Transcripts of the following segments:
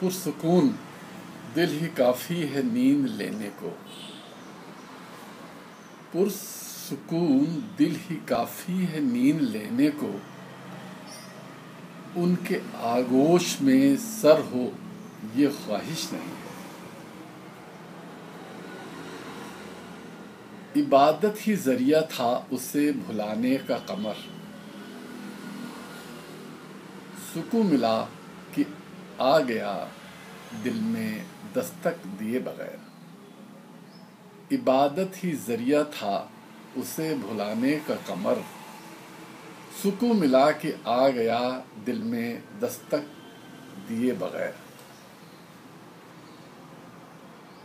پرسکون دل ہی کافی ہے نیند لینے کو۔ پرسکون دل ہی کافی ہے نیند لینے کو۔ ان کے آگوش میں سر ہو، یہ خواہش نہیں ہے۔ عبادت ہی ذریعہ تھا اسے بھلانے کا قمر۔ سکون ملا کہ آ گیا دل میں دستک دیے بغیر۔ عبادت ہی ذریعہ تھا اسے بھلانے کا قمر سکون ملا کہ آ گیا دل میں دستک دیے بغیر۔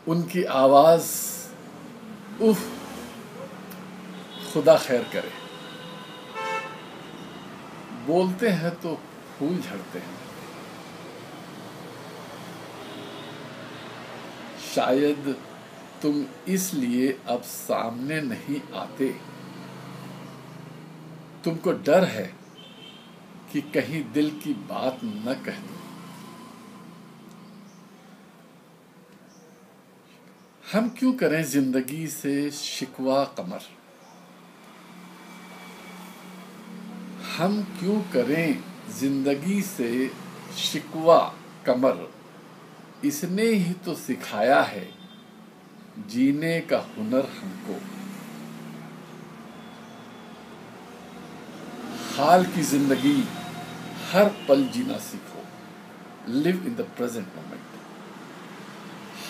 ان کی آواز اف خدا خیر کرے۔ بولتے ہیں تو پھول جھڑتے ہیں۔ شاید تم اس لیے اب سامنے نہیں آتے۔ تم کو ڈر ہے کہ کہیں دل کی بات نہ کہہ دو ہم کیوں کریں زندگی سے شکوا کمر ہم کیوں کریں زندگی سے شکوا کمر اس نے ہی تو سکھایا ہے جینے کا ہنر ہم کو۔ حال کی زندگی ہر پل جینا سیکھو۔ لیو ان دا پریزنٹ مومنٹ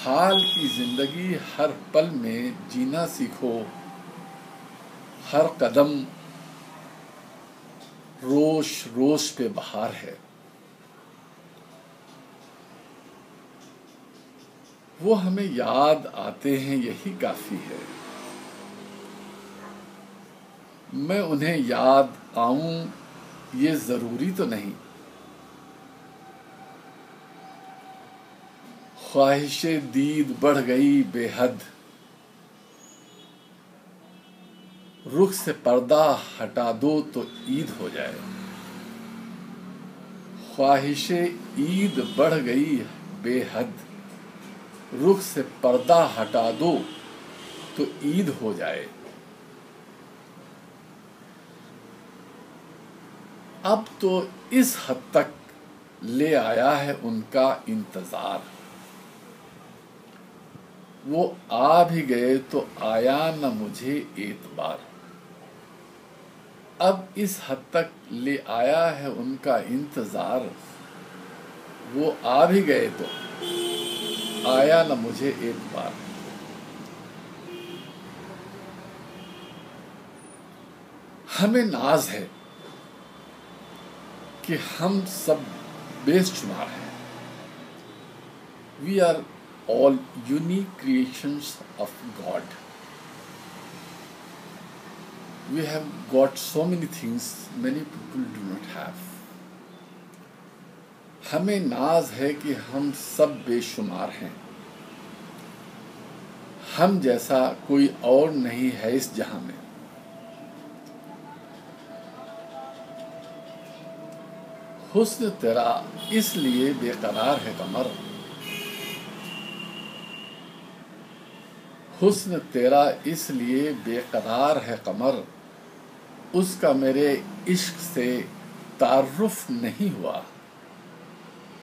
حال کی زندگی ہر پل میں جینا سیکھو۔ ہر قدم روش روش پہ بہار ہے۔ وہ ہمیں یاد آتے ہیں، یہی کافی ہے۔ میں انہیں یاد آؤں، یہ ضروری تو نہیں۔ خواہش دید بڑھ گئی بے حد۔ رخ سے پردہ ہٹا دو تو عید ہو جائے۔ خواہش عید بڑھ گئی بے حد۔ رخ سے پردہ ہٹا دو تو عید ہو جائے۔ اب تو اس حد تک لے آیا ہے ان کا انتظار۔ وہ آ بھی گئے تو آیا نہ مجھے اعتبار اب اس حد تک لے آیا ہے ان کا انتظار۔ وہ آ بھی گئے تو آیا نہ مجھے اعتبار ہمیں ناز ہے کہ ہم سب بیس شمار ہیں۔ We are all unique creations of God we have got so many things many people do not have ہمیں ناز ہے کہ ہم سب بے شمار ہیں۔ ہم جیسا کوئی اور نہیں ہے اس جہاں میں۔ حسن تیرا اس لیے بے قرار ہے کمر۔ حسن تیرا اس لیے بے قرار ہے قمر اس کا میرے عشق سے تعارف نہیں ہوا۔